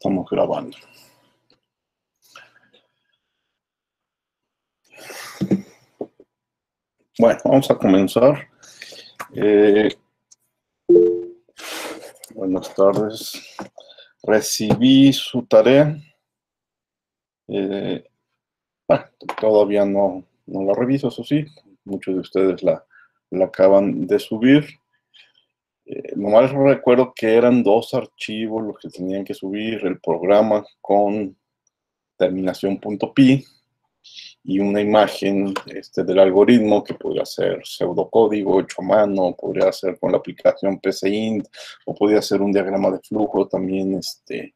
estamos grabando. Bueno, vamos a comenzar. Eh, buenas tardes. Recibí su tarea. Eh, todavía no, no, la reviso, eso sí. Muchos de ustedes la, la acaban de subir. Eh, nomás recuerdo que eran dos archivos los que tenían que subir, el programa con terminación .pi y una imagen este, del algoritmo que podría ser pseudocódigo hecho a mano, podría ser con la aplicación PCInt o podría ser un diagrama de flujo también este,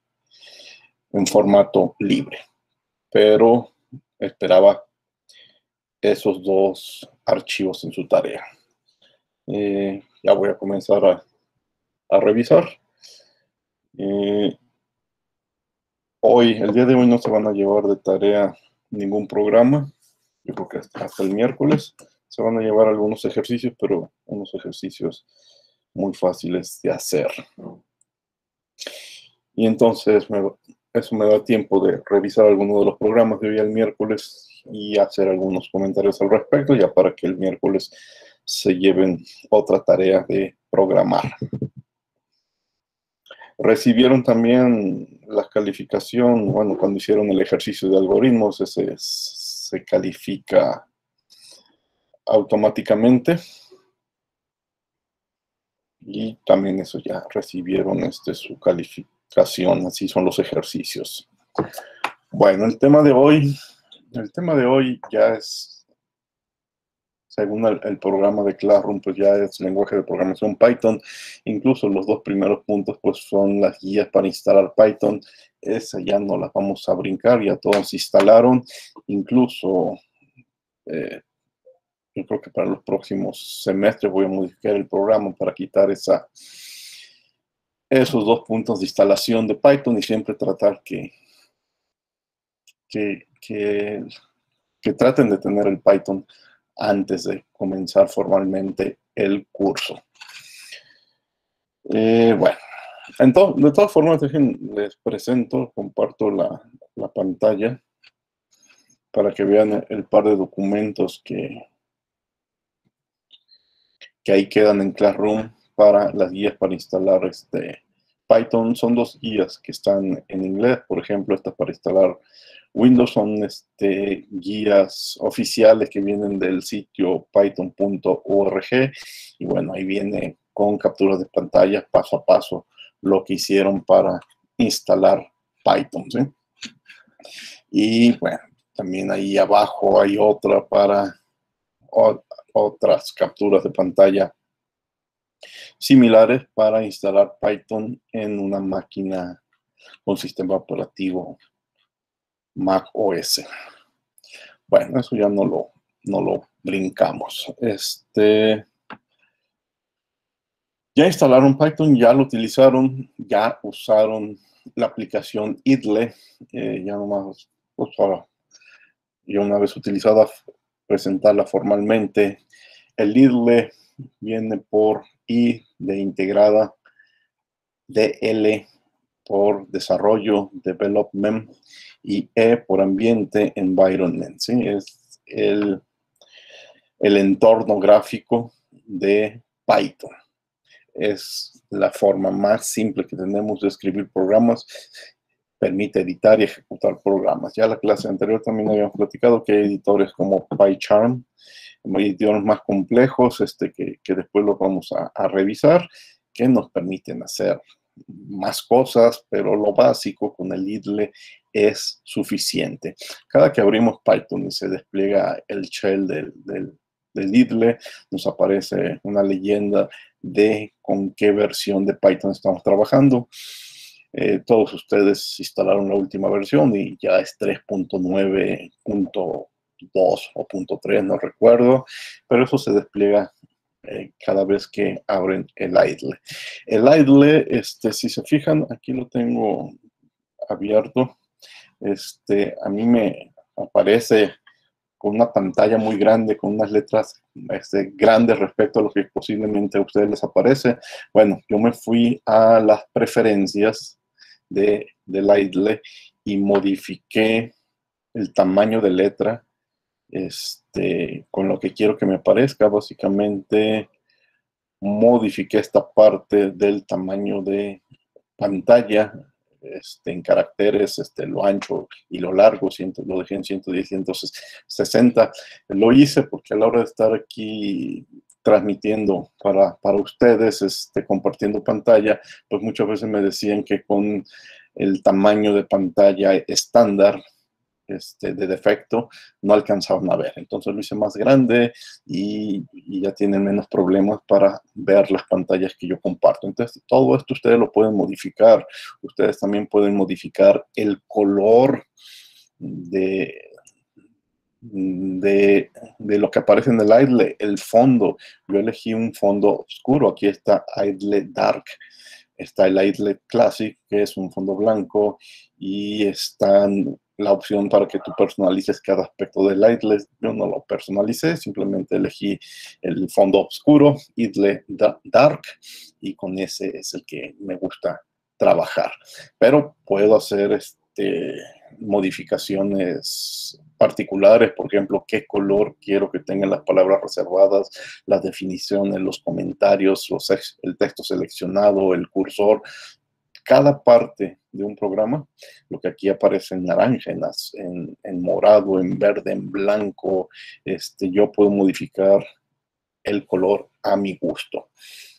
en formato libre. Pero esperaba esos dos archivos en su tarea. Eh, ya voy a comenzar a, revisar. Eh, hoy, el día de hoy no se van a llevar de tarea ningún programa. Yo creo que hasta, el miércoles se van a llevar algunos ejercicios, pero unos ejercicios muy fáciles de hacer. Y entonces eso me da tiempo de revisar algunos de los programas de hoy el miércoles y hacer algunos comentarios al respecto, ya para que el miércoles se lleven otra tarea de programar. Recibieron también la calificación, bueno, cuando hicieron el ejercicio de algoritmos, ese se califica automáticamente. Y también eso ya recibieron este, su calificación, así son los ejercicios. Bueno, el tema de hoy, el tema de hoy ya es según el, programa de Classroom, pues ya es lenguaje de programación Python. Incluso los dos primeros puntos, pues son las guías para instalar Python. Esa ya no las vamos a brincar, ya todas se instalaron. Incluso, eh, yo creo que para los próximos semestres voy a modificar el programa para quitar esa, esos dos puntos de instalación de Python y siempre tratar que, que, que traten de tener el Python antes de comenzar formalmente el curso. Eh, bueno, entonces, de todas formas, les presento, comparto la, pantalla para que vean el par de documentos que, que ahí quedan en Classroom para las guías para instalar este Python. Son dos guías que están en inglés, por ejemplo, esta para instalar Windows son este, guías oficiales que vienen del sitio python.org y bueno, ahí viene con capturas de pantalla paso a paso lo que hicieron para instalar Python. Y bueno, también ahí abajo hay otra para otras capturas de pantalla similares para instalar Python en una máquina con sistema operativo Mac OS. Bueno, eso ya no lo, no lo brincamos. Este, ya instalaron Python, ya lo utilizaron, ya usaron la aplicación idle, eh, ya nomás, pues ahora, una vez utilizada, presentarla formalmente. El idle viene por I de integrada, DL por desarrollo, development, y E por ambiente, environment. ¿sí? Es el, el entorno gráfico de Python. Es la forma más simple que tenemos de escribir programas. Permite editar y ejecutar programas. Ya la clase anterior también habíamos platicado que hay editores como PyCharm, editores más complejos este, que, después lo vamos a, revisar, que nos permiten hacer más cosas, pero lo básico con el idle es suficiente. Cada que abrimos Python y se despliega el shell del, idle, nos aparece una leyenda de con qué versión de Python estamos trabajando. Eh, todos ustedes instalaron la última versión y ya es 3.9.2 o .3, no recuerdo, pero eso se despliega eh, cada vez que abren el idle. El idle, este, si se fijan, aquí lo tengo abierto. Este, a mí me aparece con una pantalla muy grande, con unas letras este, grandes respecto a lo que posiblemente a ustedes les aparece. Bueno, yo me fui a las preferencias de, la IDLE y modifiqué el tamaño de letra este, con lo que quiero que me aparezca. Básicamente modifiqué esta parte del tamaño de pantalla este, en caracteres, este, lo ancho y lo largo, lo dejé en 110, 160. Lo hice porque a la hora de estar aquí transmitiendo para, para ustedes, este, compartiendo pantalla, pues muchas veces me decían que con el tamaño de pantalla estándar este, de defecto, no alcanzaban a ver. Entonces lo hice más grande y, ya tienen menos problemas para ver las pantallas que yo comparto. Entonces todo esto ustedes lo pueden modificar. Ustedes también pueden modificar el color de, de, de, lo que aparece en el idle, el fondo. Yo elegí un fondo oscuro. Aquí está idle dark. Está el idle classic, que es un fondo blanco, y están la opción para que tú personalices cada aspecto del Lightless. Yo no lo personalicé, simplemente elegí el fondo oscuro, Idle Dark, y con ese es el que me gusta trabajar. Pero puedo hacer este, modificaciones particulares, por ejemplo, qué color quiero que tengan las palabras reservadas, las definiciones, los comentarios, el texto seleccionado, el cursor, cada parte de un programa, lo que aquí aparece en naranja, en, en, morado, en verde, en blanco, este, yo puedo modificar el color a mi gusto.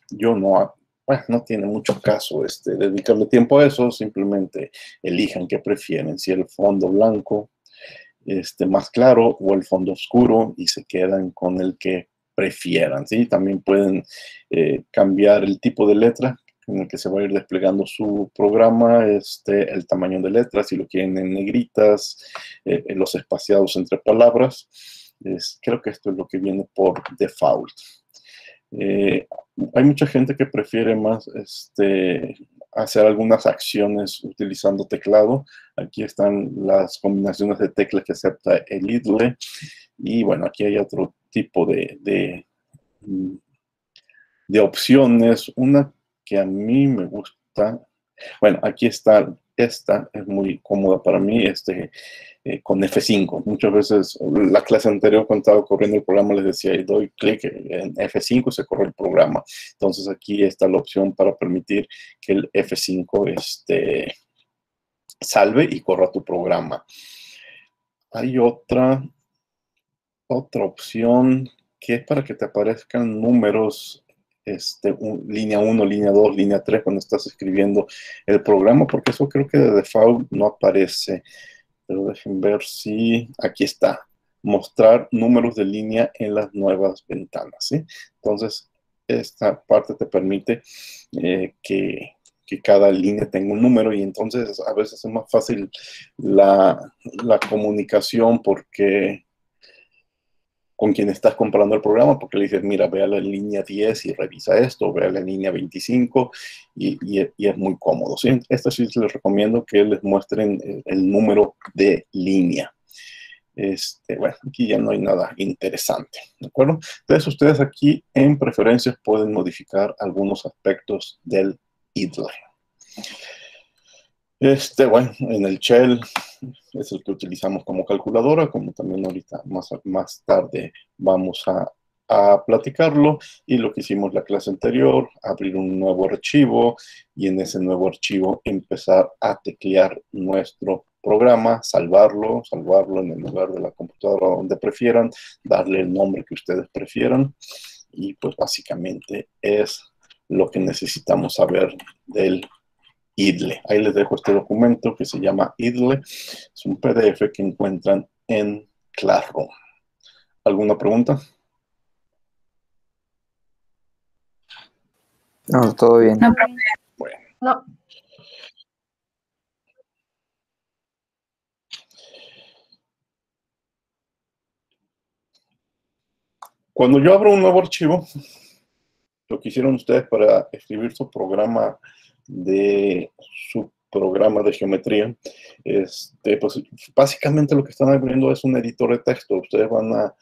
Yo no, bueno, no tiene mucho caso este, dedicarle tiempo a eso, simplemente elijan qué prefieren, si el fondo blanco este, más claro o el fondo oscuro y se quedan con el que prefieran. ¿sí? También pueden eh, cambiar el tipo de letra en el que se va a ir desplegando su programa, este, el tamaño de letras, si lo quieren en negritas, eh, los espaciados entre palabras. creo que esto es lo que viene por default. Eh, hay mucha gente que prefiere más este, hacer algunas acciones utilizando teclado. Aquí están las combinaciones de teclas que acepta el IDLE. Y bueno, aquí hay otro tipo de, de, de opciones. Una que a mí me gusta. Bueno, aquí está, esta es muy cómoda para mí, este, eh, con F5. Muchas veces, la clase anterior cuando estaba corriendo el programa les decía, y doy clic en F5 y se corre el programa. Entonces aquí está la opción para permitir que el F5 este, salve y corra tu programa. Hay otra, otra opción que es para que te aparezcan números este, línea 1, línea 2, línea 3 cuando estás escribiendo el programa, porque eso creo que de default no aparece. Pero dejen ver si aquí está. Mostrar números de línea en las nuevas ventanas. ¿sí? Entonces, esta parte te permite eh, que, que, cada línea tenga un número y entonces a veces es más fácil la, la comunicación porque con quien estás comprando el programa, porque le dices, mira, ve la línea 10 y revisa esto, ve la línea 25 y, es muy cómodo. ¿sí? Sí les recomiendo que les muestren el, número de línea. Este, bueno, aquí ya no hay nada interesante, ¿de acuerdo? Entonces ustedes aquí en preferencias pueden modificar algunos aspectos del idle. Este, bueno, en el shell es el que utilizamos como calculadora, como también ahorita más, más tarde vamos a, a platicarlo. Y lo que hicimos la clase anterior, abrir un nuevo archivo y en ese nuevo archivo empezar a teclear nuestro programa, salvarlo, salvarlo en el lugar de la computadora donde prefieran, darle el nombre que ustedes prefieran. Y pues básicamente es lo que necesitamos saber del IDLE. Ahí les dejo este documento que se llama IDLE. Es un PDF que encuentran en Classroom. ¿Alguna pregunta? No, todo bien. No. Bueno. No. Cuando yo abro un nuevo archivo, lo que hicieron ustedes para escribir su programa de su programa de geometría, este, pues básicamente lo que están abriendo es un editor de texto. Ustedes van a,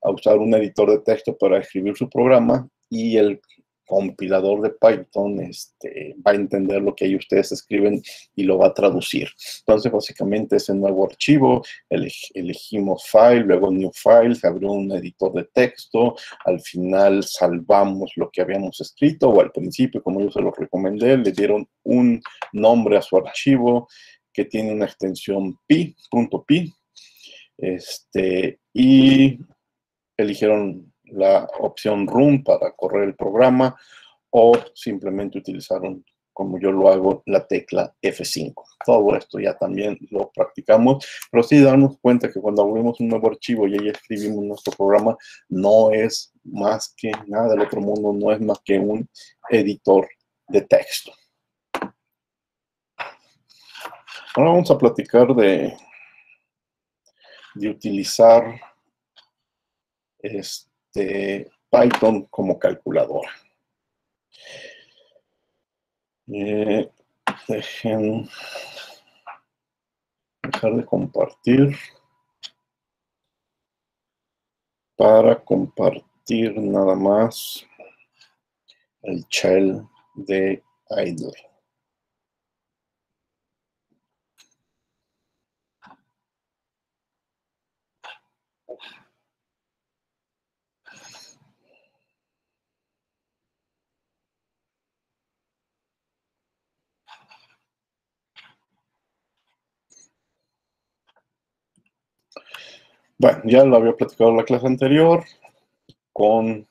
usar un editor de texto para escribir su programa y el compilador de Python este, va a entender lo que ahí ustedes escriben y lo va a traducir. Entonces, básicamente, ese nuevo archivo, elegimos File, luego New File, se abrió un editor de texto, al final salvamos lo que habíamos escrito, o al principio, como yo se lo recomendé, le dieron un nombre a su archivo que tiene una extensión pi, punto pi, este, y eligieron la opción Run para correr el programa o simplemente utilizaron, como yo lo hago, la tecla F5. Todo esto ya también lo practicamos, pero sí darnos cuenta que cuando abrimos un nuevo archivo y ahí escribimos nuestro programa, no es más que nada del otro mundo, no es más que un editor de texto. Ahora vamos a platicar de, de utilizar este, Python como calculadora. Eh, dejen dejar de compartir para compartir nada más el shell de idle. Bueno, ya lo había platicado en la clase anterior. Con,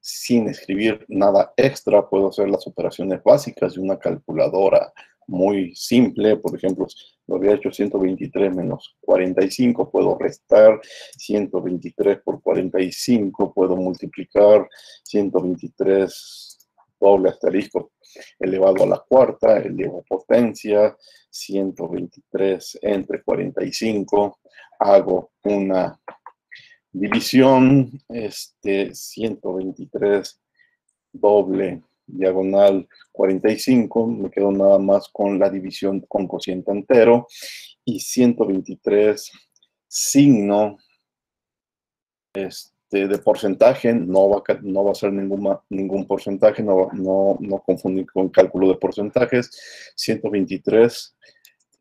sin escribir nada extra, puedo hacer las operaciones básicas de una calculadora muy simple. Por ejemplo, lo había hecho 123 menos 45, puedo restar 123 por 45, puedo multiplicar 123 doble asterisco elevado a la cuarta, elevo potencia, 123 entre 45, hago una división, este 123 doble diagonal 45, me quedo nada más con la división con cociente entero, y 123 signo este, de porcentaje, no va, no va a ser ningún, ningún porcentaje, no, no, no confundir con cálculo de porcentajes, 123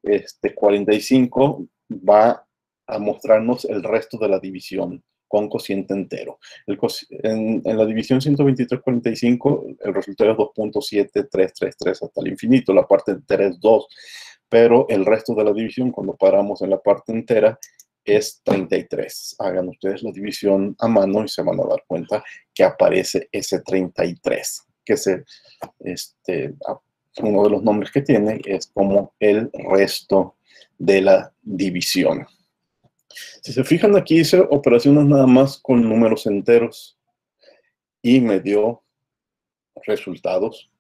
este, 45 va a mostrarnos el resto de la división con cociente entero. en, la división 123-45, el resultado es 2.7333 hasta el infinito, la parte entera es 2, pero el resto de la división, cuando paramos en la parte entera, es 33. Hagan ustedes la división a mano y se van a dar cuenta que aparece ese 33, que es este, uno de los nombres que tiene, es como el resto de la división. Si se fijan aquí hice operaciones nada más con números enteros y me dio resultados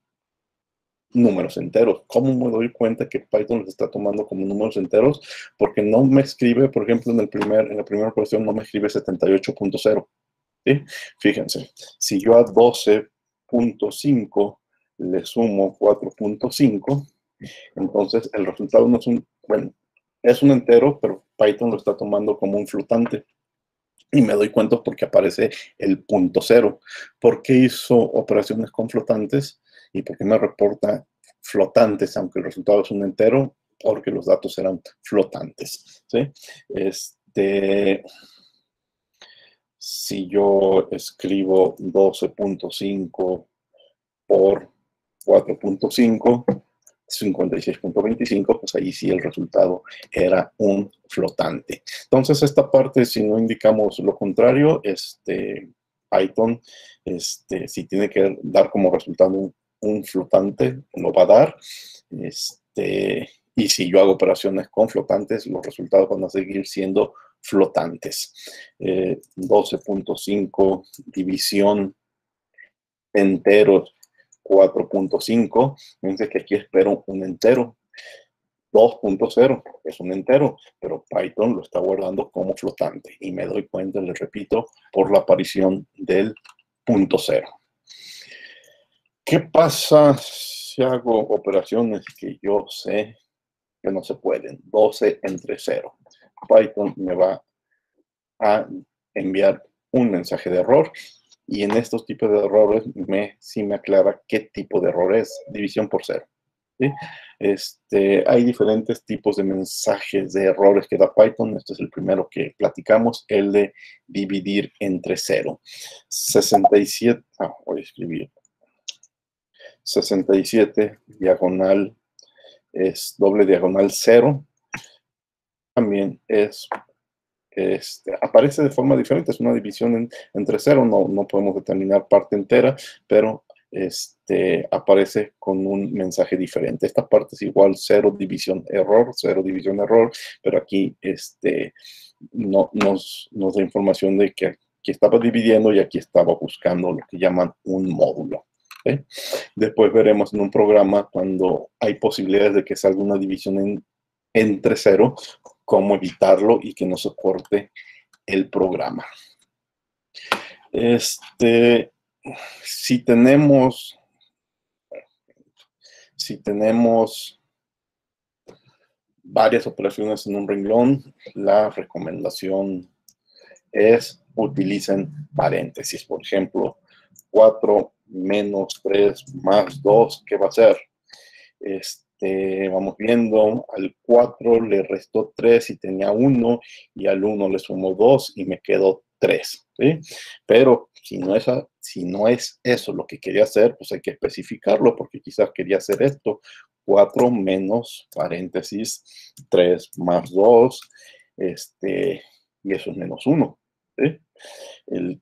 números enteros. ¿Cómo me doy cuenta que Python los está tomando como números enteros? Porque no me escribe, por ejemplo, en, el primer, en la primera operación no me escribe 78.0. Fíjense, si yo a 12.5 le sumo 4.5, entonces el resultado no es un, bueno, es un entero, pero Python lo está tomando como un flotante. Y me doy cuenta porque aparece el punto cero. ¿Por qué hizo operaciones con flotantes? ¿Y por qué me reporta flotantes, aunque el resultado es un entero? Porque los datos eran flotantes. ¿sí? Este, si yo escribo 12.5 por 4.5, 56.25, pues ahí sí el resultado era un flotante. Entonces, esta parte, si no indicamos lo contrario, este, Python, este, si tiene que dar como resultado un, flotante, lo va a dar. Este, y si yo hago operaciones con flotantes, los resultados van a seguir siendo flotantes. 12.5 eh, división enteros 4.5, entonces que aquí espero un entero. 2.0 es un entero, pero Python lo está guardando como flotante y me doy cuenta, le repito, por la aparición del punto cero. ¿Qué pasa si hago operaciones que yo sé que no se pueden? 12 entre 0. Python me va a enviar un mensaje de error Y en estos tipos de errores me, sí me aclara qué tipo de error es, división por cero. Este, hay diferentes tipos de mensajes de errores que da Python. Este es el primero que platicamos, el de dividir entre cero. 67, ah, voy a escribir. 67 diagonal es doble diagonal cero. También es este, aparece de forma diferente, es una división entre cero, no, no podemos determinar parte entera, pero este, aparece con un mensaje diferente. Esta parte es igual cero división error, cero división error, pero aquí este, no, nos, nos da información de que aquí estaba dividiendo y aquí estaba buscando lo que llaman un módulo. Después veremos en un programa cuando hay posibilidades de que salga una división entre cero, cómo evitarlo y que no se corte el programa. Este, si tenemos, si tenemos varias operaciones en un renglón, la recomendación es utilicen paréntesis. Por ejemplo, 4 menos 3 más 2, ¿qué va a ser? Este, vamos viendo, al 4 le restó 3 y tenía 1, y al 1 le sumó 2 y me quedó 3. ¿sí? Pero si no, es, si no es eso lo que quería hacer, pues hay que especificarlo, porque quizás quería hacer esto. 4 menos paréntesis 3 más 2, este, y eso es menos 1. ¿sí? El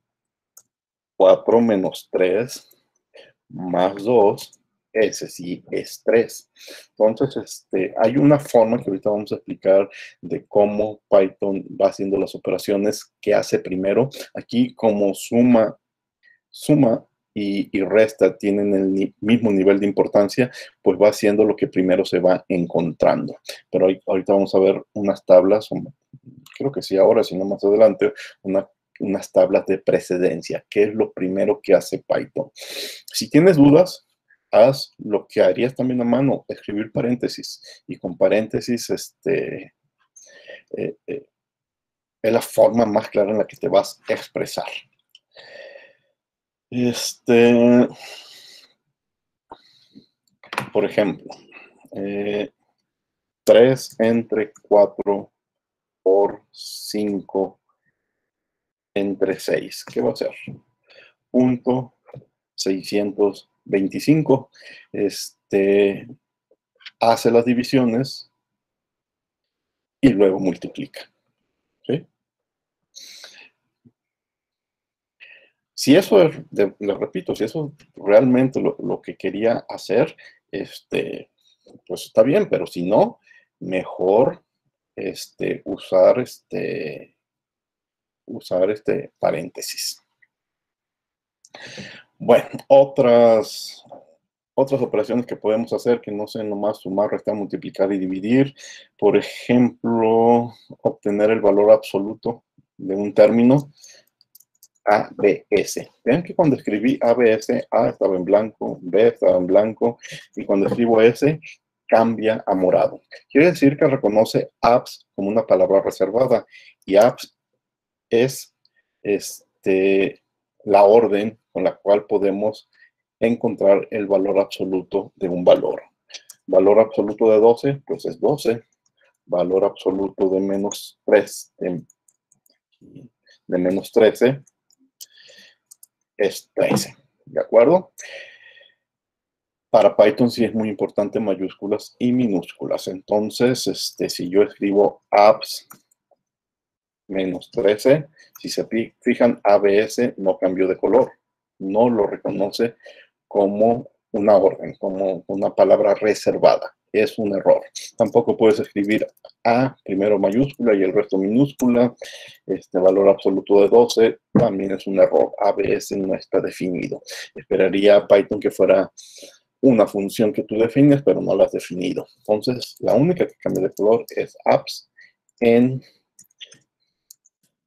4 menos 3 más 2 ese sí es 3. Entonces, este, hay una forma que ahorita vamos a explicar de cómo Python va haciendo las operaciones que hace primero. Aquí como suma, suma y, resta tienen el mismo nivel de importancia, pues va haciendo lo que primero se va encontrando. Pero ahorita vamos a ver unas tablas, creo que sí ahora, si no más adelante, unas tablas de precedencia, que es lo primero que hace Python. Si tienes dudas, haz lo que harías también a mano, escribir paréntesis. Y con paréntesis, este, eh, eh, es la forma más clara en la que te vas a expresar. Este, por ejemplo, 3 eh, entre 4 por 5 entre 6. ¿Qué va a ser? Punto 600 25, este, hace las divisiones y luego multiplica. Si eso es, le repito, si eso es realmente lo, que quería hacer, este, pues está bien, pero si no, mejor este, usar este, usar este paréntesis. Bueno, otras, otras operaciones que podemos hacer que no sean nomás sumar, restar, multiplicar y dividir. Por ejemplo, obtener el valor absoluto de un término. ABS. Vean que cuando escribí ABS, A estaba en blanco, B estaba en blanco, y cuando escribo S, cambia a morado. Quiere decir que reconoce apps como una palabra reservada, y apps es este, la orden con la cual podemos encontrar el valor absoluto de un valor. Valor absoluto de 12, pues es 12. Valor absoluto de menos 3, de, menos 13, es 13. ¿De acuerdo? Para Python sí es muy importante mayúsculas y minúsculas. Entonces, este, si yo escribo apps menos 13, si se fijan, ABS no cambió de color no lo reconoce como una orden, como una palabra reservada. Es un error. Tampoco puedes escribir A primero mayúscula y el resto minúscula. Este valor absoluto de 12 también es un error. ABS no está definido. Esperaría Python que fuera una función que tú defines, pero no la has definido. Entonces, la única que cambia de color es apps en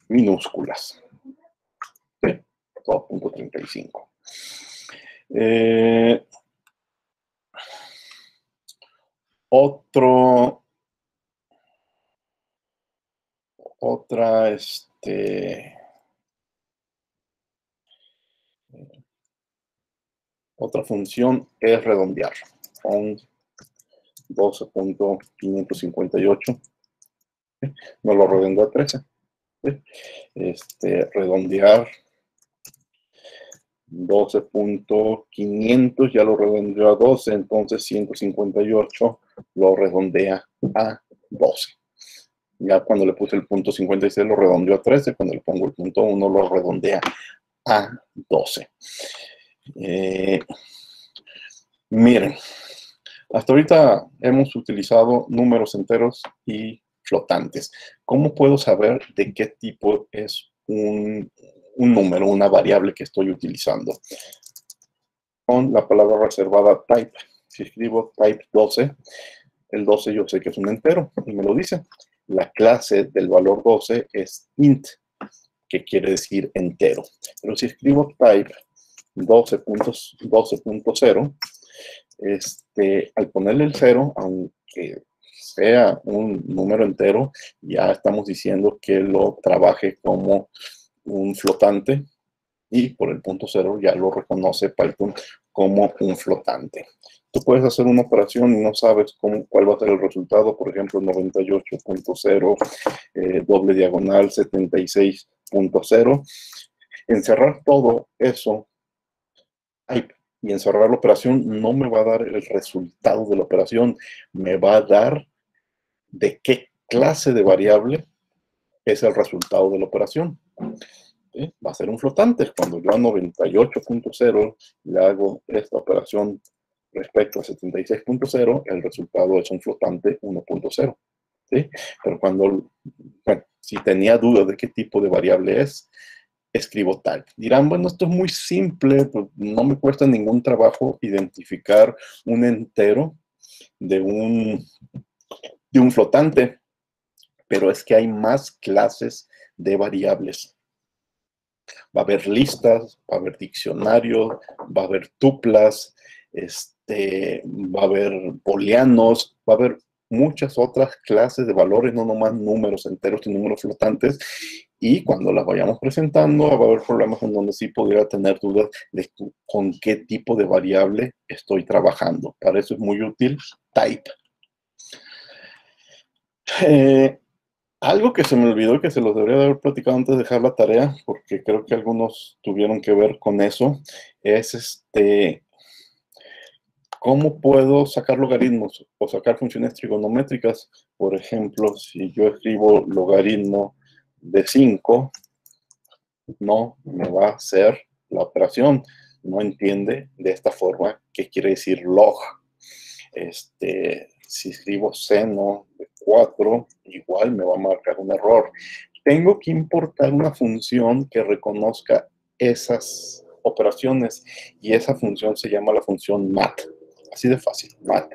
minúsculas. 2.35. Eh, otro, otra, este, Otra función es redondear. Con 12.558. No lo redondeo a 13. Este, redondear 12.500 ya lo redondeó a 12, entonces 158 lo redondea a 12. Ya cuando le puse el punto 56 lo redondeó a 13, cuando le pongo el punto 1 lo redondea a 12. Eh, miren, hasta ahorita hemos utilizado números enteros y flotantes. ¿Cómo puedo saber de qué tipo es un, número, una variable que estoy utilizando? Con la palabra reservada type. Si escribo type 12, el 12 yo sé que es un entero y me lo dice. La clase del valor 12 es int, que quiere decir entero. Pero si escribo type 12.0, este, al ponerle el 0, aunque sea un número entero, ya estamos diciendo que lo trabaje como un flotante y por el punto cero ya lo reconoce Python como un flotante. Tú puedes hacer una operación y no sabes cuál va a ser el resultado, por ejemplo, 98.0, eh, doble diagonal 76.0. Encerrar todo eso y encerrar la operación no me va a dar el resultado de la operación, me va a dar de qué clase de variable es el resultado de la operación. Va a ser un flotante. Cuando yo a 98.0 le hago esta operación respecto a 76.0, el resultado es un flotante 1.0. Pero cuando, si tenía dudas de qué tipo de variable es, escribo tal. Dirán, bueno, esto es muy simple, pues, no me cuesta ningún trabajo identificar un entero de un de un flotante, pero es que hay más clases de variables. Va a haber listas, va a haber diccionarios, va a haber tuplas, este, va a haber booleanos, va a haber muchas otras clases de valores, no nomás números enteros y números flotantes, y cuando las vayamos presentando va a haber problemas en donde sí pudiera tener dudas de con qué tipo de variable estoy trabajando. Para eso es muy útil type. Eh, algo que se me olvidó que se los debería de haber platicado antes de dejar la tarea, porque creo que algunos tuvieron que ver con eso, es este, ¿cómo puedo sacar logaritmos o sacar funciones trigonométricas? Por ejemplo, si yo escribo logaritmo de 5, no me va a hacer la operación. No entiende de esta forma qué quiere decir log. Este, si escribo seno de 4, igual me va a marcar un error. Tengo que importar una función que reconozca esas operaciones y esa función se llama la función mat. Así de fácil, mat.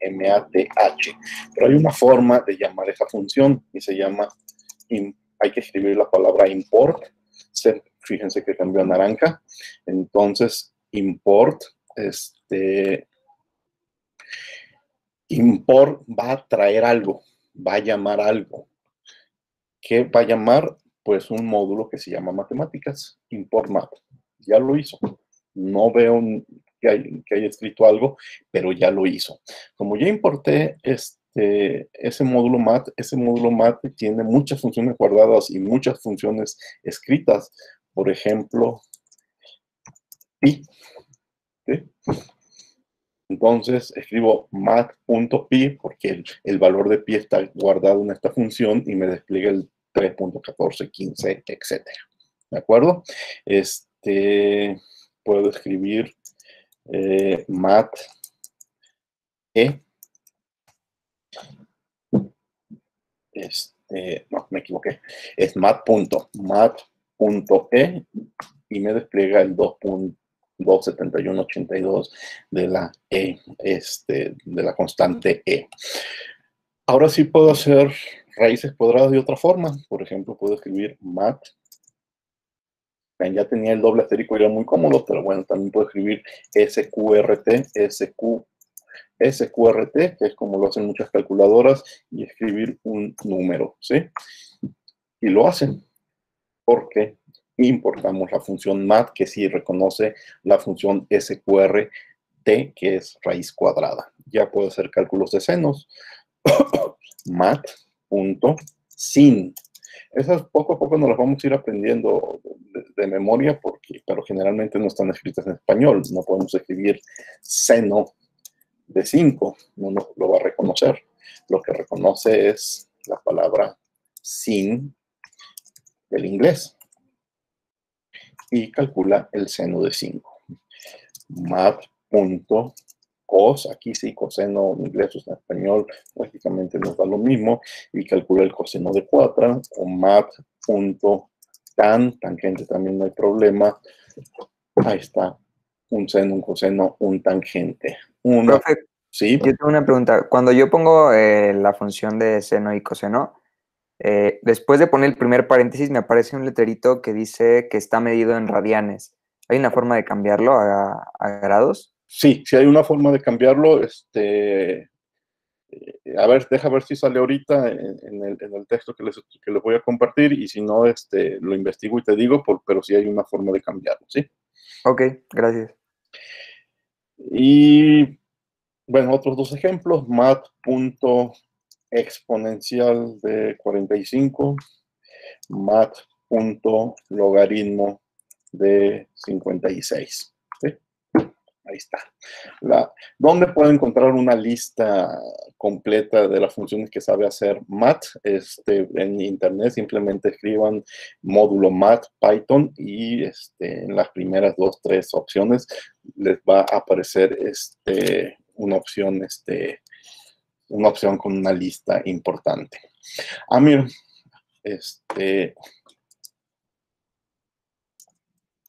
M-A-T-H. Pero hay una forma de llamar esa función y se llama, hay que escribir la palabra import. Fíjense que cambió a naranja. Entonces, import, este, import va a traer algo, va a llamar algo. ¿Qué va a llamar? Pues un módulo que se llama matemáticas, import mat. Ya lo hizo. No veo que, haya escrito algo, pero ya lo hizo. Como ya importé este, ese módulo mat, ese módulo mat tiene muchas funciones guardadas y muchas funciones escritas. Por ejemplo, pi. Entonces escribo mat.pi porque el, valor de pi está guardado en esta función y me despliega el 3.1415, etc. ¿De acuerdo? Este, puedo escribir eh, e. Este, no, me equivoqué. Es mat.mat.e y me despliega el 2. 27182 de la E, este, de la constante E. Ahora sí puedo hacer raíces cuadradas de otra forma. Por ejemplo, puedo escribir mat. Ya tenía el doble asterisco era muy cómodo, pero bueno, también puedo escribir SQRT, SQ, SQRT, que es como lo hacen muchas calculadoras, y escribir un número, ¿sí? Y lo hacen porque importamos la función mat, que sí reconoce la función sqrt, que es raíz cuadrada. Ya puedo hacer cálculos de senos. mat.sin. Esas poco a poco nos las vamos a ir aprendiendo de, memoria, porque, pero generalmente no están escritas en español. No podemos escribir seno de 5, no nos lo va a reconocer. Lo que reconoce es la palabra sin del inglés y calcula el seno de 5. Mat.cos, aquí sí, coseno en inglés o en español, prácticamente nos da lo mismo, y calcula el coseno de 4, o mat.tan, tangente también no hay problema. Ahí está, un seno, un coseno, un tangente. Uno, ¿sí? Yo tengo una pregunta. Cuando yo pongo eh, la función de seno y coseno, eh, después de poner el primer paréntesis, me aparece un letrerito que dice que está medido en radianes. ¿Hay una forma de cambiarlo a, grados? Sí, sí hay una forma de cambiarlo. Este, eh, a ver, deja ver si sale ahorita en, el, texto que les, que voy a compartir y si no, este, lo investigo y te digo, pero sí hay una forma de cambiarlo, ¿sí? Ok, gracias. Y bueno, otros dos ejemplos, mat exponencial de 45, mat punto logaritmo de 56. Ahí está. ¿Dónde puedo encontrar una lista completa de las funciones que sabe hacer MAT? Este, en internet simplemente escriban módulo MAT Python y este, en las primeras dos, tres opciones les va a aparecer este, una opción este, una opción con una lista importante. Ah, mira, este,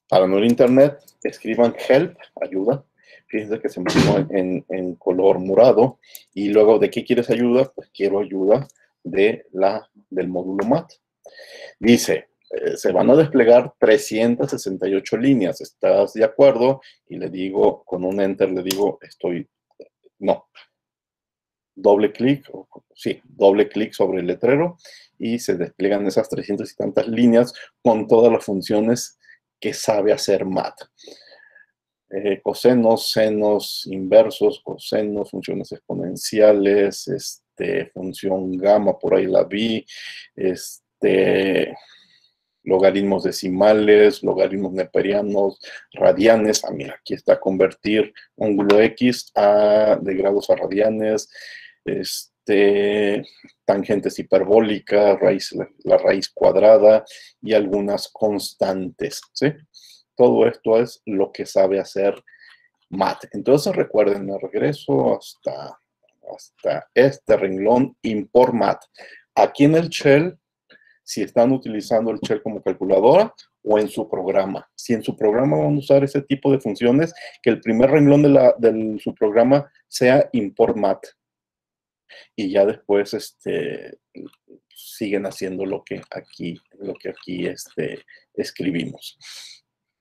para no ir internet, escriban help, ayuda. Fíjense que se me en, en, color morado. Y luego, ¿de qué quieres ayuda? Pues quiero ayuda de la, del módulo MAT. Dice, eh, se van a desplegar 368 líneas. ¿Estás de acuerdo? Y le digo, con un enter, le digo, estoy, no, doble clic, sí, doble clic sobre el letrero y se despliegan esas 300 y tantas líneas con todas las funciones que sabe hacer MAT. Eh, cosenos, senos inversos, cosenos, funciones exponenciales, este, función gamma, por ahí la vi, este, logaritmos decimales, logaritmos neperianos, radianes. Ah, mira, aquí está convertir ángulo X a, de grados a radianes, este, tangentes hiperbólicas, raíz, la, raíz cuadrada y algunas constantes. Todo esto es lo que sabe hacer MAT. Entonces recuerden, me regreso hasta, hasta este renglón import MAT. Aquí en el shell, si están utilizando el shell como calculadora o en su programa. Si en su programa van a usar ese tipo de funciones, que el primer renglón de, la, su programa sea import MAT y ya después este, siguen haciendo lo que aquí, lo que aquí este, escribimos.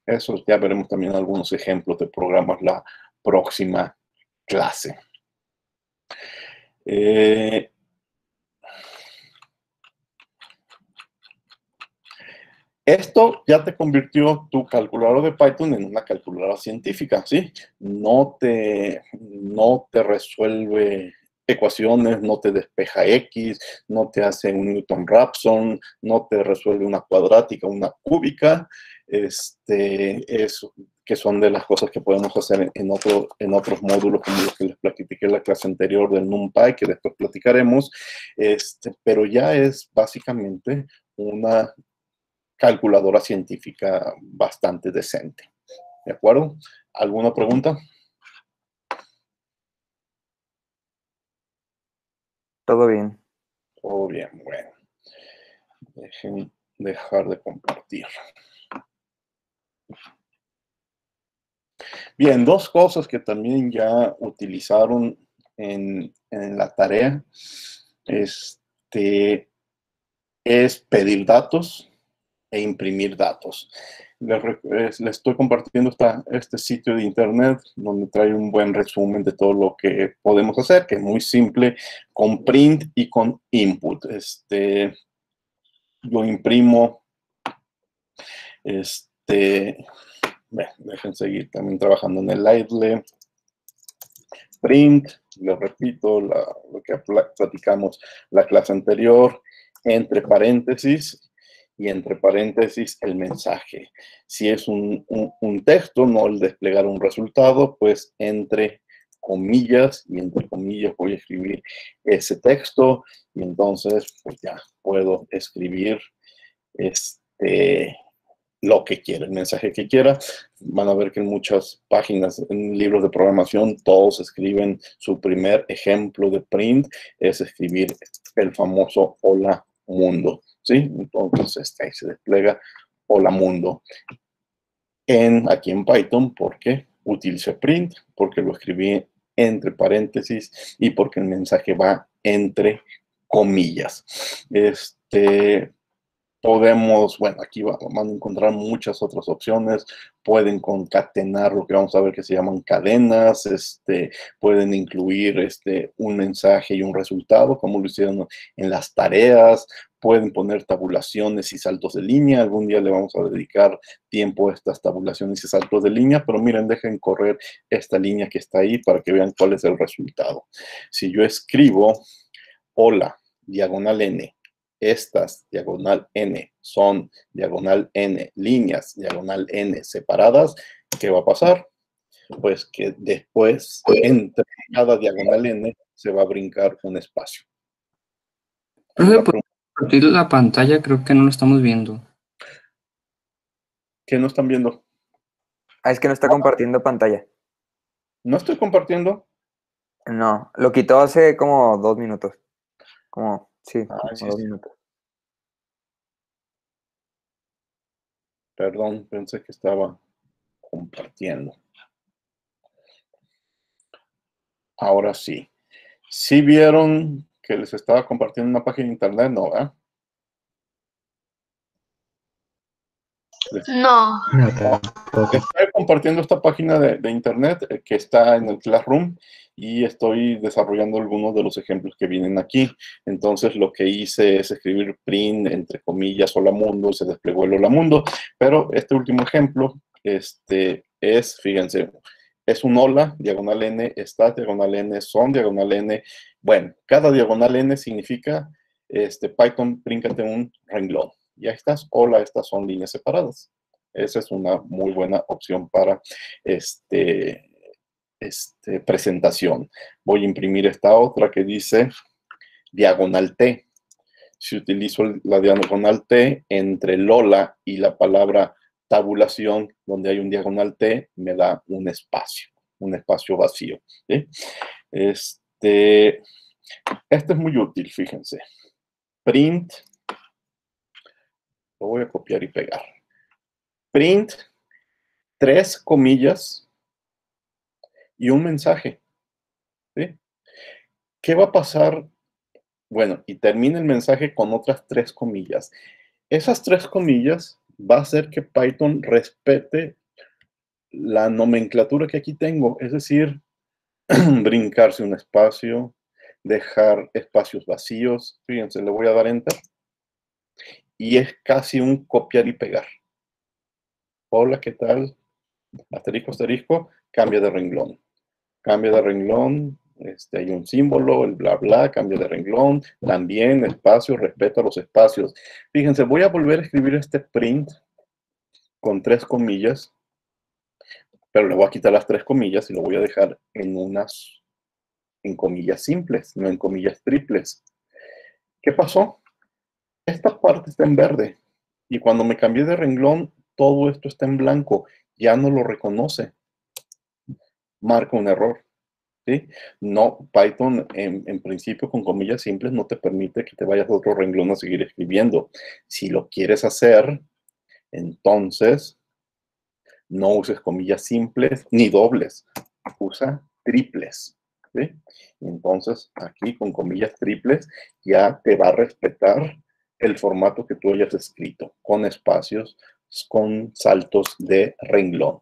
Eso ya veremos también algunos ejemplos de programas la próxima clase. Eh, esto ya te convirtió tu calculador de Python en una calculadora científica, ¿sí? No te, no te resuelve ecuaciones, no te despeja X, no te hace un Newton-Raphson, no te resuelve una cuadrática, una cúbica, este, eso, que son de las cosas que podemos hacer en, otro, en otros módulos, como los que les platiqué en la clase anterior del NumPy, que después platicaremos, este, pero ya es básicamente una calculadora científica bastante decente. ¿De acuerdo? ¿Alguna pregunta? Todo bien. Todo bien, bueno. Dejen dejar de compartir. Bien, dos cosas que también ya utilizaron en, en la tarea. Este es pedir datos e imprimir datos les, estoy compartiendo esta, este sitio de internet donde trae un buen resumen de todo lo que podemos hacer, que es muy simple, con print y con input. Este, yo imprimo Este, bueno, dejen seguir también trabajando en el Lightly. Print, lo repito, lo que platicamos la clase anterior, entre paréntesis y entre paréntesis el mensaje. Si es un, un, texto, no el desplegar un resultado, pues entre comillas y entre comillas voy a escribir ese texto y entonces pues ya puedo escribir este lo que quiera, el mensaje que quiera. Van a ver que en muchas páginas, en libros de programación, todos escriben su primer ejemplo de print, es escribir el famoso hola mundo. ¿sí? Entonces este, ahí se despliega hola mundo. En, aquí en Python, porque utilice print, porque lo escribí entre paréntesis y porque el mensaje va entre comillas. Este, podemos, bueno, aquí van a encontrar muchas otras opciones, pueden concatenar lo que vamos a ver que se llaman cadenas, este, pueden incluir este, un mensaje y un resultado, como lo hicieron en las tareas, pueden poner tabulaciones y saltos de línea, algún día le vamos a dedicar tiempo a estas tabulaciones y saltos de línea, pero miren, dejen correr esta línea que está ahí para que vean cuál es el resultado. Si yo escribo hola, diagonal n, estas, diagonal n, son, diagonal n, líneas, diagonal n separadas, ¿qué va a pasar? Pues que después, entre cada diagonal n, se va a brincar un espacio. ¿por compartir la pantalla? Creo que no lo estamos viendo. ¿Qué no están viendo? Ah, es que no está compartiendo pantalla. ¿No estoy compartiendo? No, lo quitó hace como dos minutos. Como Sí, Perdón, pensé que estaba compartiendo. Ahora sí. ¿Sí vieron que les estaba compartiendo una página de internet? No, ¿verdad? No. Estoy compartiendo esta página de, internet eh, que está en el Classroom y estoy desarrollando algunos de los ejemplos que vienen aquí. Entonces lo que hice es escribir print, entre comillas, hola mundo, se desplegó el hola mundo, pero este último ejemplo este, es, fíjense, es un hola, diagonal n, está, diagonal n, son, diagonal n. Bueno, cada diagonal n significa, este, Python, príncate un renglón. Ya estas, hola, estas son líneas separadas. Esa es una muy buena opción para este, este, presentación. Voy a imprimir esta otra que dice diagonal T. Si utilizo la diagonal T entre Lola y la palabra tabulación, donde hay un diagonal T, me da un espacio, un espacio vacío. Este, este es muy útil, fíjense. Print, lo voy a copiar y pegar. Print, tres comillas, y un mensaje. ¿Qué va a pasar? Bueno, y termina el mensaje con otras tres comillas. Esas tres comillas va a hacer que Python respete la nomenclatura que aquí tengo, es decir, brincarse un espacio, dejar espacios vacíos. Fíjense, le voy a dar enter. Y es casi un copiar y pegar. Hola, ¿qué tal? Asterisco, asterisco, cambia de renglón cambia de renglón, este, hay un símbolo, el bla bla, cambia de renglón, también espacio, respeto a los espacios. Fíjense, voy a volver a escribir este print con tres comillas, pero le voy a quitar las tres comillas y lo voy a dejar en unas, en comillas simples, no en comillas triples. ¿Qué pasó? Esta parte está en verde y cuando me cambié de renglón, todo esto está en blanco, ya no lo reconoce marca un error. ¿sí? No, Python en, principio con comillas simples no te permite que te vayas a otro renglón a seguir escribiendo. Si lo quieres hacer, entonces no uses comillas simples ni dobles, usa triples. ¿sí? Entonces aquí con comillas triples ya te va a respetar el formato que tú hayas escrito, con espacios, con saltos de renglón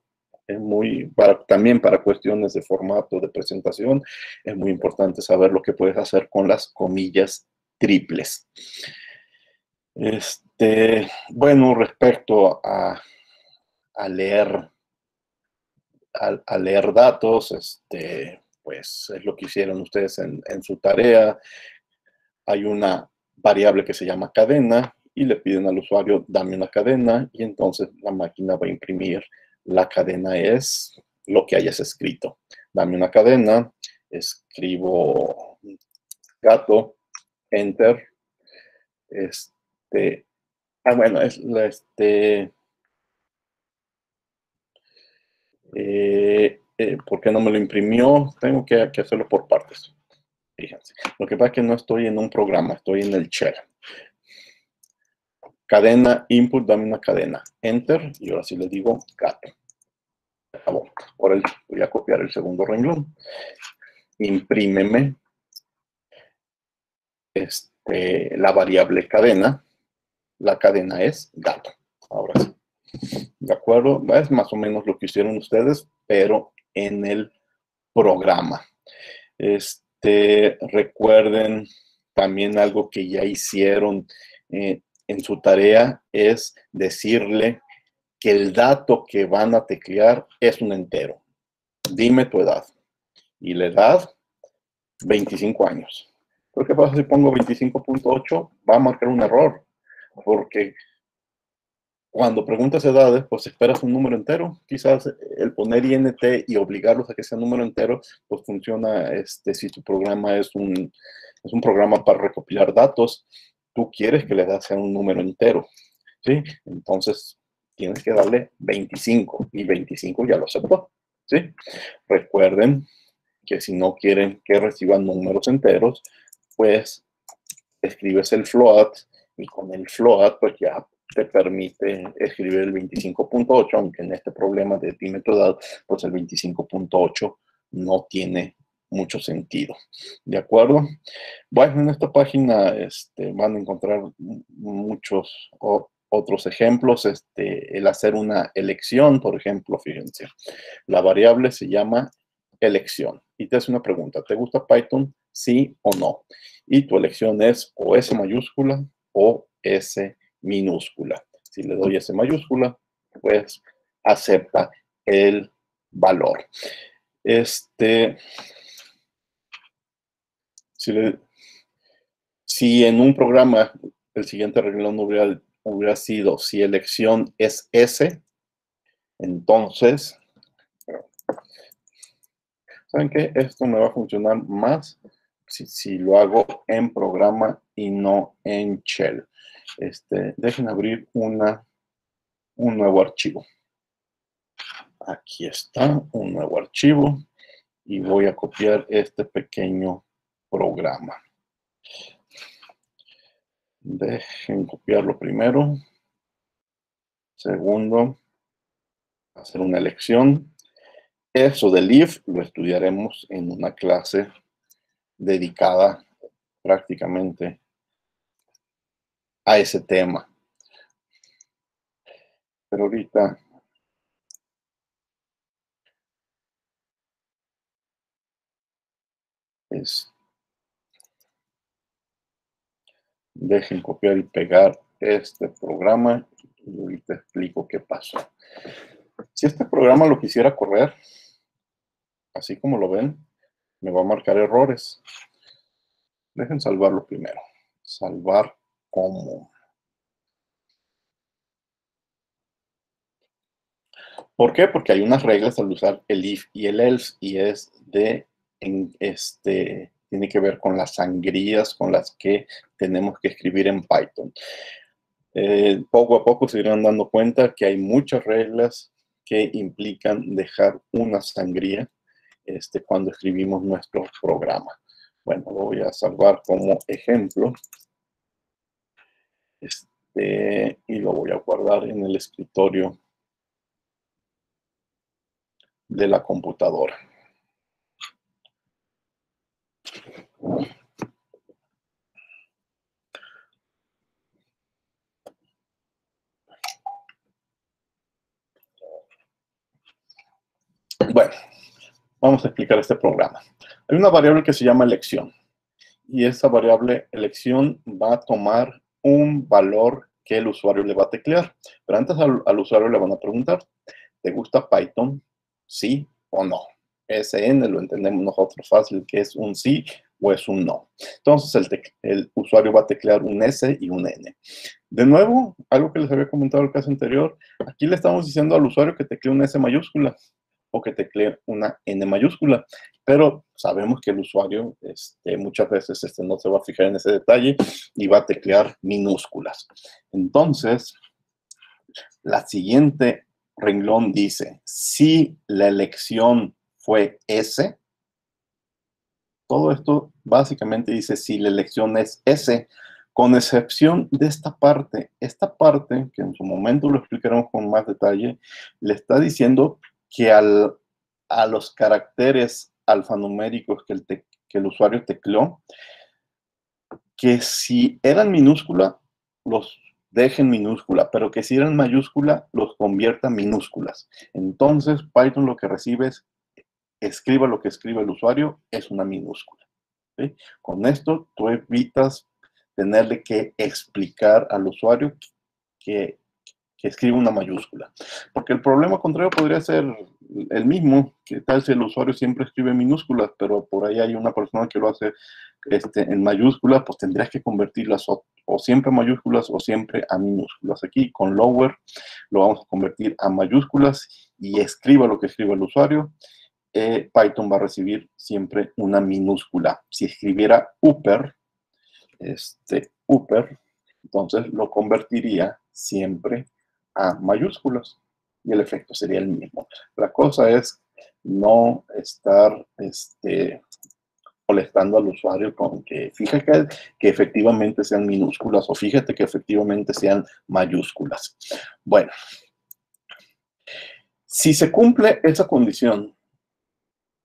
es muy, para, también para cuestiones de formato, de presentación, es muy importante saber lo que puedes hacer con las comillas triples. Este, bueno, respecto a, a leer, a, leer datos, este, pues es lo que hicieron ustedes en, en su tarea. Hay una variable que se llama cadena y le piden al usuario, dame una cadena, y entonces la máquina va a imprimir. La cadena es lo que hayas escrito. Dame una cadena, escribo gato, enter, este, ah, bueno, es este, eh, eh, ¿por qué no me lo imprimió? Tengo que, hacerlo por partes. Fíjense, lo que pasa es que no estoy en un programa, estoy en el shell. Cadena, input, dame una cadena. Enter, y ahora sí le digo gato. Acabó. Ahora voy a copiar el segundo renglón. Imprímeme este, la variable cadena. La cadena es gato. Ahora sí. ¿De acuerdo? Es más o menos lo que hicieron ustedes, pero en el programa. Este, recuerden también algo que ya hicieron eh, en su tarea es decirle que el dato que van a teclear es un entero. Dime tu edad. Y la edad, 25 años. ¿Pero qué pasa si pongo 25.8? Va a marcar un error. Porque cuando preguntas edades, pues esperas un número entero. Quizás el poner INT y obligarlos a que sea número entero, pues funciona este, si tu programa es un, es un programa para recopilar datos tú quieres que das sea un número entero, ¿sí? Entonces, tienes que darle 25 y 25 ya lo aceptó, ¿sí? Recuerden que si no quieren que reciban números enteros, pues escribes el float y con el float pues ya te permite escribir el 25.8, aunque en este problema de edad, pues el 25.8 no tiene mucho sentido. ¿De acuerdo? Bueno, en esta página este, van a encontrar muchos otros ejemplos. Este, el hacer una elección, por ejemplo, fíjense. La variable se llama elección. Y te hace una pregunta. ¿Te gusta Python? Sí o no. Y tu elección es o S mayúscula o S minúscula. Si le doy S mayúscula, pues acepta el valor. Este, si, en un programa el siguiente renglón hubiera, hubiera sido si elección es S, entonces, ¿saben qué? Esto me va a funcionar más si, lo hago en programa y no en shell. Este, dejen abrir una, un nuevo archivo. Aquí está, un nuevo archivo. Y voy a copiar este pequeño programa. Dejen copiarlo primero. Segundo, hacer una elección. Eso del if lo estudiaremos en una clase dedicada prácticamente a ese tema. Pero ahorita es Dejen copiar y pegar este programa y ahorita explico qué pasó. Si este programa lo quisiera correr, así como lo ven, me va a marcar errores. Dejen salvarlo primero. Salvar ¿Por qué? Porque hay unas reglas al usar el if y el else y es de en este tiene que ver con las sangrías con las que tenemos que escribir en Python. Eh, poco a poco se irán dando cuenta que hay muchas reglas que implican dejar una sangría este, cuando escribimos nuestro programa. Bueno, lo voy a salvar como ejemplo. Este, y lo voy a guardar en el escritorio de la computadora. Bueno, vamos a explicar este programa. Hay una variable que se llama elección. Y esa variable elección va a tomar un valor que el usuario le va a teclear. Pero antes al, usuario le van a preguntar, ¿te gusta Python? ¿Sí o no? SN lo entendemos nosotros fácil, que es un sí o es un no. Entonces el, el, usuario va a teclear un S y un N. De nuevo, algo que les había comentado el caso anterior, aquí le estamos diciendo al usuario que teclee una S mayúscula o que teclee una N mayúscula, pero sabemos que el usuario este, muchas veces este, no se va a fijar en ese detalle y va a teclear minúsculas. Entonces, la siguiente renglón dice, si la elección fue S, todo esto básicamente dice si la elección es S, con excepción de esta parte. Esta parte, que en su momento lo explicaremos con más detalle, le está diciendo que al, a los caracteres alfanuméricos que el, te, que el usuario tecleó, que si eran minúscula, los dejen minúscula, pero que si eran mayúscula, los convierta en minúsculas. Entonces, Python lo que recibe es, escriba lo que escribe el usuario, es una minúscula. Con esto, tú evitas tenerle que explicar al usuario que que escribe una mayúscula. Porque el problema contrario podría ser el mismo, que tal si el usuario siempre escribe minúsculas, pero por ahí hay una persona que lo hace este, en mayúsculas, pues tendrías que convertirlas o, o, siempre a mayúsculas o siempre a minúsculas. Aquí con lower lo vamos a convertir a mayúsculas y escriba lo que escriba el usuario. Eh, Python va a recibir siempre una minúscula. Si escribiera upper, este, upper, entonces lo convertiría siempre a mayúsculas y el efecto sería el mismo. La cosa es no estar este, molestando al usuario con que fíjate que efectivamente sean minúsculas o fíjate que efectivamente sean mayúsculas. Bueno, si se cumple esa condición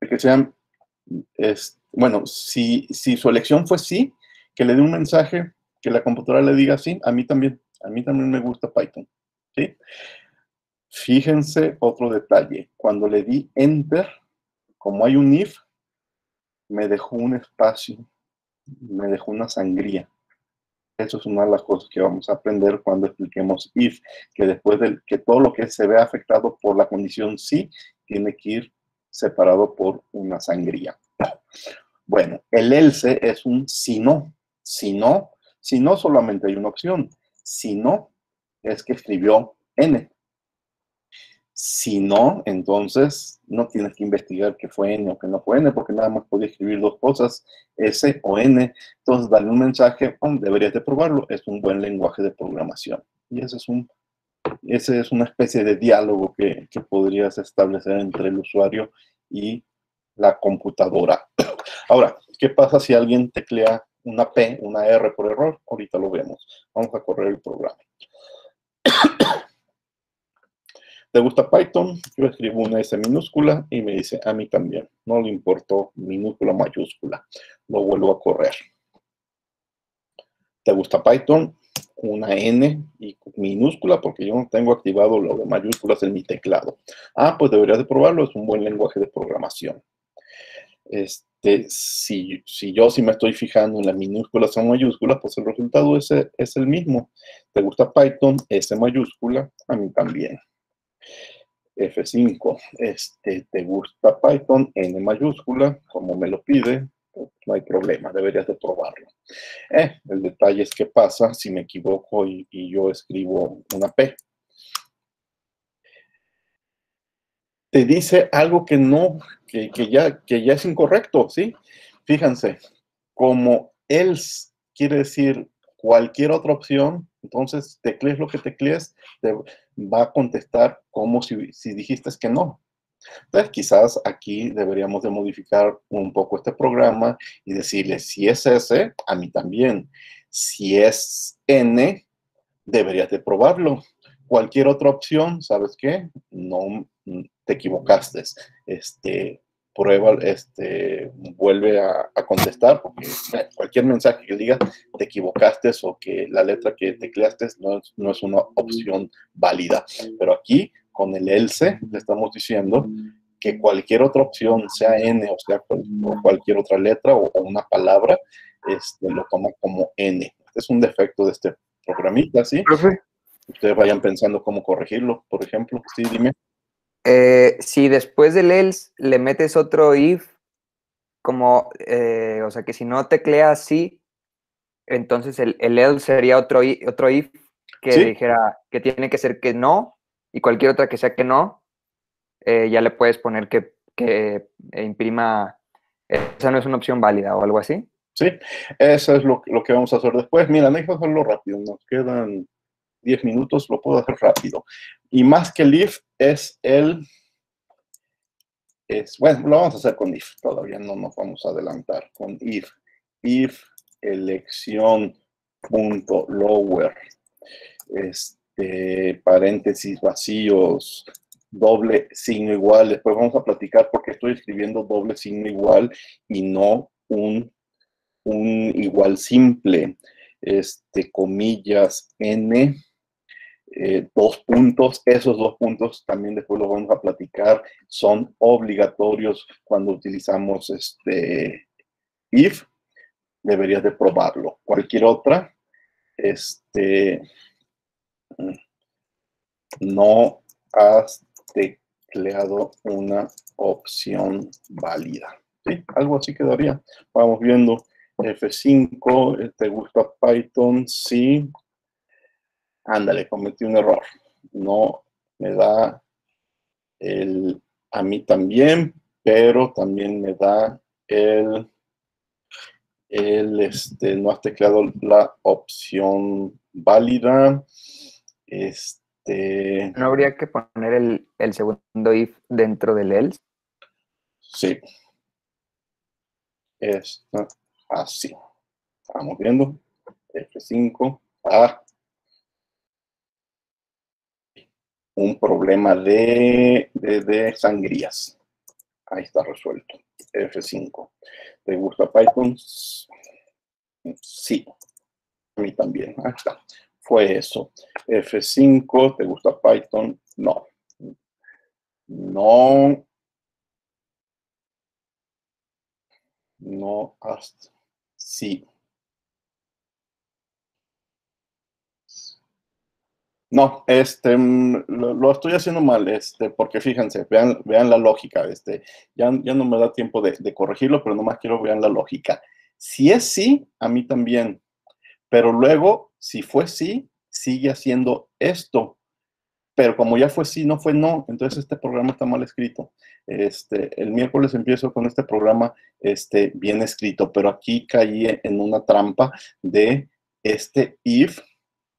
de que sean, es, bueno, si, si su elección fue sí, que le dé un mensaje, que la computadora le diga sí, a mí también, a mí también me gusta Python. ¿Sí? Fíjense otro detalle. Cuando le di Enter, como hay un if, me dejó un espacio, me dejó una sangría. Eso es una de las cosas que vamos a aprender cuando expliquemos if, que después de que todo lo que se ve afectado por la condición sí, tiene que ir separado por una sangría. Bueno, el else es un si no. Si no, si no solamente hay una opción. Si no, es que escribió N. Si no, entonces no tienes que investigar que fue N o que no fue N, porque nada más podía escribir dos cosas, S o N. Entonces, darle un mensaje, deberías de probarlo, es un buen lenguaje de programación. Y ese es, un, ese es una especie de diálogo que, que podrías establecer entre el usuario y la computadora. Ahora, ¿qué pasa si alguien teclea una P, una R por error? Ahorita lo vemos. Vamos a correr el programa. ¿Te gusta Python? Yo escribo una S minúscula y me dice, a mí también. No le importó minúscula, mayúscula. Lo vuelvo a correr. ¿Te gusta Python? Una N y minúscula porque yo no tengo activado lo de mayúsculas en mi teclado. Ah, pues deberías de probarlo. Es un buen lenguaje de programación. Este, si, si yo sí me estoy fijando en las minúsculas o mayúsculas, pues el resultado es, es el mismo. ¿Te gusta Python? S mayúscula, a mí también. F5, este, ¿te gusta Python? N mayúscula, como me lo pide, pues, no hay problema, deberías de probarlo. Eh, el detalle es qué pasa si me equivoco y, yo escribo una P. Te dice algo que no, que, que, ya, que ya es incorrecto, ¿sí? Fíjense, como else quiere decir cualquier otra opción, entonces teclees lo que teclees, te va a contestar como si, si dijiste que no. Entonces quizás aquí deberíamos de modificar un poco este programa y decirle si es S, a mí también. Si es N, deberías de probarlo. Cualquier otra opción, ¿sabes qué? No te equivocaste. Este, prueba, este, vuelve a, a contestar, porque cualquier mensaje que digas te equivocaste o que la letra que tecleaste no es, no es una opción válida. Pero aquí, con el else, le estamos diciendo que cualquier otra opción, sea N o sea cual, o cualquier otra letra o, o, una palabra, este, lo toma como N. Este es un defecto de este programita, ¿sí? Ustedes vayan pensando cómo corregirlo, por ejemplo. Sí, dime. Eh, si después del else le metes otro if, como, eh, o sea, que si no tecleas sí, entonces el, el else sería otro, otro if que dijera que tiene que ser que no, y cualquier otra que sea que no, eh, ya le puedes poner que, que imprima, esa no es una opción válida o algo así. Sí, eso es lo, lo que vamos a hacer después. Mira, no hay que hacerlo rápido, nos quedan 10 minutos, lo puedo hacer rápido. Y más que el if es el, es, bueno, lo vamos a hacer con if, todavía no nos vamos a adelantar, con if, if elección punto lower, este, paréntesis vacíos, doble signo igual, después vamos a platicar porque estoy escribiendo doble signo igual y no un, un igual simple, este, comillas, n, eh, dos puntos, esos dos puntos también después los vamos a platicar, son obligatorios cuando utilizamos este if, deberías de probarlo. Cualquier otra, este, no has tecleado una opción válida. ¿Sí? Algo así quedaría. Vamos viendo F5, ¿te gusta Python? Sí, ándale, cometí un error. No me da el, a mí también, pero también me da el, el, este, no has tecleado la opción válida. Este. ¿No habría que poner el, el segundo if dentro del else? Sí. Está así. Estamos viendo. F5. Ah, un problema de, de, sangrías. Ahí está resuelto. F5. ¿Te gusta Python? Sí. A mí también. Ahí está. Fue eso. F5. ¿Te gusta Python? No. No. No hasta. Sí. No, este, mm, lo, estoy haciendo mal, este, porque fíjense, vean, vean la lógica, este, ya, ya no me da tiempo de, corregirlo, pero nomás quiero vean la lógica. Si es sí, a mí también, pero luego, si fue sí, sigue haciendo esto, pero como ya fue sí, no fue no, entonces este programa está mal escrito. Este, el miércoles empiezo con este programa este, bien escrito, pero aquí caí en una trampa de este if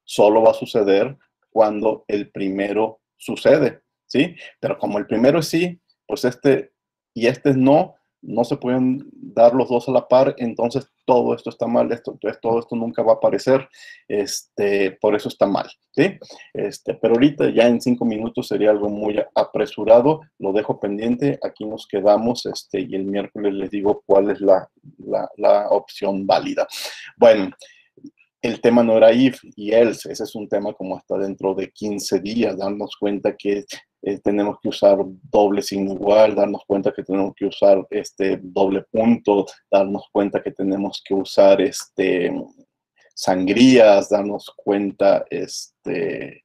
solo va a suceder cuando el primero sucede, ¿sí? Pero como el primero es sí, pues este y este es no, no se pueden dar los dos a la par, entonces todo esto está mal, esto, todo esto nunca va a aparecer, este, por eso está mal, ¿sí? Este, pero ahorita ya en cinco minutos sería algo muy apresurado, lo dejo pendiente, aquí nos quedamos, este, y el miércoles les digo cuál es la, la, la opción válida. Bueno, el tema no era if y else, ese es un tema como hasta dentro de 15 días, darnos cuenta que eh, tenemos que usar doble sin igual, darnos cuenta que tenemos que usar este doble punto, darnos cuenta que tenemos que usar este sangrías, darnos cuenta, este,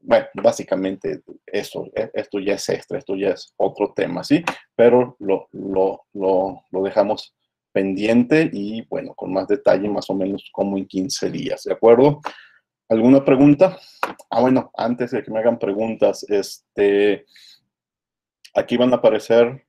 bueno, básicamente eso, e, esto ya es extra, esto ya es otro tema, ¿sí? Pero lo, lo, lo, lo dejamos pendiente y bueno, con más detalle, más o menos como en 15 días, ¿de acuerdo? ¿Alguna pregunta? Ah, bueno, antes de que me hagan preguntas, este, aquí van a aparecer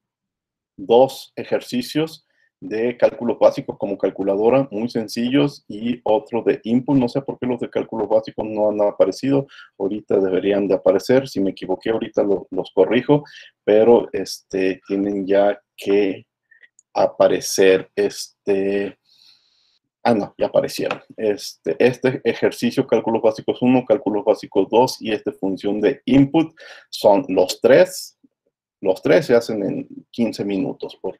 dos ejercicios de cálculos básicos como calculadora, muy sencillos, y otro de input. No sé por qué los de cálculos básicos no han aparecido. Ahorita deberían de aparecer. Si me equivoqué, ahorita los corrijo, pero este, tienen ya que aparecer este... Ah, no, ya aparecieron. Este, este ejercicio, cálculos básicos 1, cálculos básicos 2 y esta función de input son los tres. Los tres se hacen en 15 minutos, por,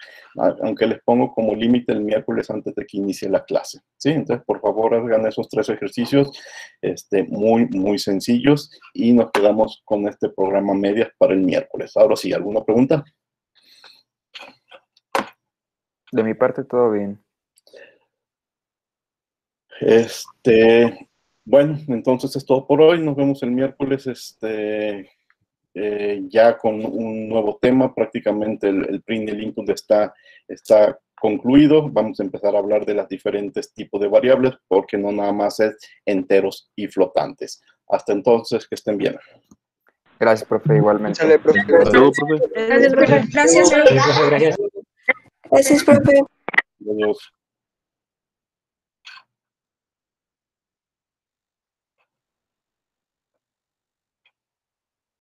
aunque les pongo como límite el miércoles antes de que inicie la clase. ¿sí? Entonces, por favor, hagan esos tres ejercicios este, muy, muy sencillos y nos quedamos con este programa medias para el miércoles. Ahora sí, ¿alguna pregunta? De mi parte, todo bien. Este, Bueno, entonces es todo por hoy. Nos vemos el miércoles este, eh, ya con un nuevo tema. Prácticamente el, el print del input está, está concluido. Vamos a empezar a hablar de los diferentes tipos de variables porque no nada más es enteros y flotantes. Hasta entonces, que estén bien. Gracias, profe, igualmente. Gracias, profe. Gracias, profe. Gracias, profe. Gracias, profe. Adiós.